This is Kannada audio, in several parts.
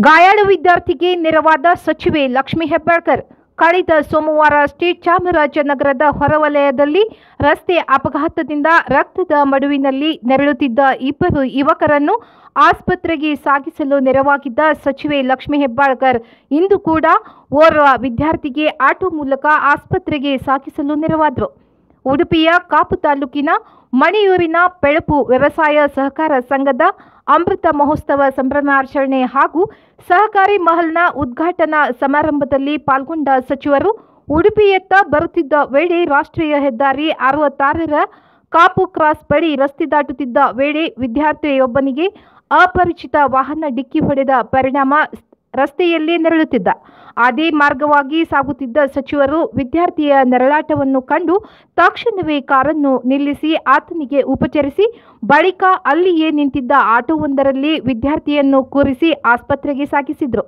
ಗಾಯಾಳು ವಿದ್ಯಾರ್ಥಿಗೆ ನೆರವಾದ ಸಚಿವೆ ಲಕ್ಷ್ಮೀ ಹೆಬ್ಬಾಳ್ಕರ್. ಕಳೆದ ಸೋಮವಾರ ಸ್ಟೇಟ್ ಚಾಮರಾಜನಗರದ ಹೊರವಲಯದಲ್ಲಿ ರಸ್ತೆ ಅಪಘಾತದಿಂದ ರಕ್ತದ ಮಡುವಿನಲ್ಲಿ ನೆರಳುತ್ತಿದ್ದ ಇಬ್ಬರು ಯುವಕರನ್ನು ಆಸ್ಪತ್ರೆಗೆ ಸಾಗಿಸಲು ನೆರವಾಗಿದ್ದ ಸಚಿವೆ ಲಕ್ಷ್ಮೀ ಹೆಬ್ಬಾಳ್ಕರ್. ಇಂದು ಕೂಡ ಓರ್ವ ವಿದ್ಯಾರ್ಥಿಗೆ ಆಟೋ ಮೂಲಕ ಆಸ್ಪತ್ರೆಗೆ ಸಾಗಿಸಲು ನೆರವಾದರು. ಉಡುಪಿಯ ಕಾಪು ತಾಲೂಕಿನ ಮಣಿಯೂರಿನ ಪೆಳಪು ವ್ಯವಸಾಯ ಸಹಕಾರ ಸಂಘದ ಅಮೃತ ಮಹೋತ್ಸವ ಸಂಭ್ರಮಾಚರಣೆ ಹಾಗೂ ಸಹಕಾರಿ ಮಹಲ್ನ ಉದ್ಘಾಟನಾ ಸಮಾರಂಭದಲ್ಲಿ ಪಾಲ್ಗೊಂಡ ಸಚಿವರು, ಉಡುಪಿಯತ್ತ ಬರುತ್ತಿದ್ದ ವೇಳೆ ರಾಷ್ಟ್ರೀಯ ಹೆದ್ದಾರಿ ಅರವತ್ತಾರರ ಕಾಪು ಕ್ರಾಸ್ ಬಳಿ ರಸ್ತೆ ದಾಟುತ್ತಿದ್ದ ವೇಳೆ ವಿದ್ಯಾರ್ಥಿಯೊಬ್ಬನಿಗೆ ಅಪರಿಚಿತ ವಾಹನ ಡಿಕ್ಕಿ ಹೊಡೆದ ಪರಿಣಾಮ ರಸ್ತೆಯಲ್ಲೇ ನೆರಳುತ್ತಿದ್ದ. ಅದೇ ಮಾರ್ಗವಾಗಿ ಸಾಗುತ್ತಿದ್ದ ಸಚಿವರು ವಿದ್ಯಾರ್ಥಿಯ ನೆರಳಾಟವನ್ನು ಕಂಡು ತಕ್ಷಣವೇ ಕಾರನ್ನು ನಿಲ್ಲಿಸಿ ಆತನಿಗೆ ಉಪಚರಿಸಿ ಬಳಿಕ ಅಲ್ಲಿಯೇ ನಿಂತಿದ್ದ ಆಟೋವೊಂದರಲ್ಲಿ ವಿದ್ಯಾರ್ಥಿಯನ್ನು ಕೂರಿಸಿ ಆಸ್ಪತ್ರೆಗೆ ಸಾಗಿಸಿದರು.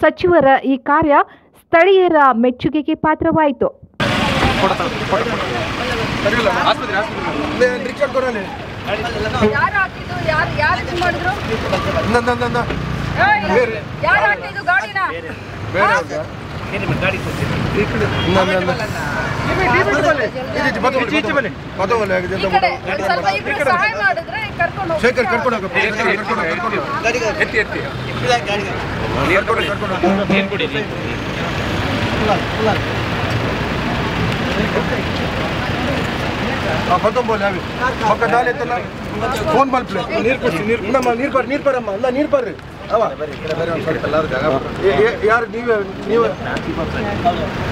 ಸಚಿವರ ಈ ಕಾರ್ಯ ಸ್ಥಳೀಯರ ಮೆಚ್ಚುಗೆಗೆ ಪಾತ್ರವಾಯಿತು. ಕಡೆ ಕರ್ಕೊಂಡು ಶೇಖರ್. ಎತ್ತಿ ಎತ್ತಿ ಅವಿ ಪಕ್ಕ ದಾಲಿ ಎತ್ತಲ್ಲ ಫೋನ್ ಮಲ್ಪ್ಲೆ ನೀರು ಕೊಡ್ಸಿ ನೀರು ನೀರು ಬರ್ರಿ ನೀರು ಬರಮ್ಮ ಅಲ್ಲ ನೀರು ಬರ್ರಿ ಯಾರು ನೀವೇ ನೀವು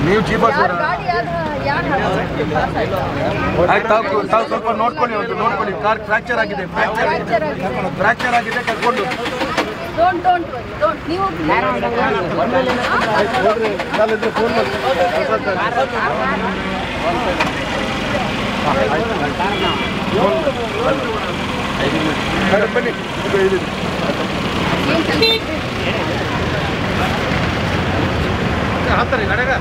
ನೀವು ಚೀಪಾಸ್ ಯಾರು ಗಾಡಿ ಯಾರು ಯಾರು ಹಾಕಿದ್ದು? ಪಾಸ್ ಆಯ್ತು. ಆಯ್ತು ತಾವು ತಾವು ಸ್ವಲ್ಪ ನೋಡ್ಕೊಳ್ಳಿ ಒಂದು ನೋಡ್ಕೊಳ್ಳಿ ಕಾರ್ ಫ್ರಾಕ್ಚರ್ ಆಗಿದೆ ಫ್ರಾಕ್ಚರ್ ಆಗಿದೆ ಫ್ರಾಕ್ಚರ್ ಆಗಿದೆ ಕರ್ಕೊಂಡು Don't, don't worry, don't. ನೀವು ಹೋಗ್ರಿ ನಾಳಿದ್ರೆ ಫೋನ್ ಮಾಡಿ ಮೇಡಮ್ ಬನ್ನಿ ಇದು ಇದು. ಏನ್ ಕೆಲಸ? ಹತ್ತಾರೆ ಗಡಗ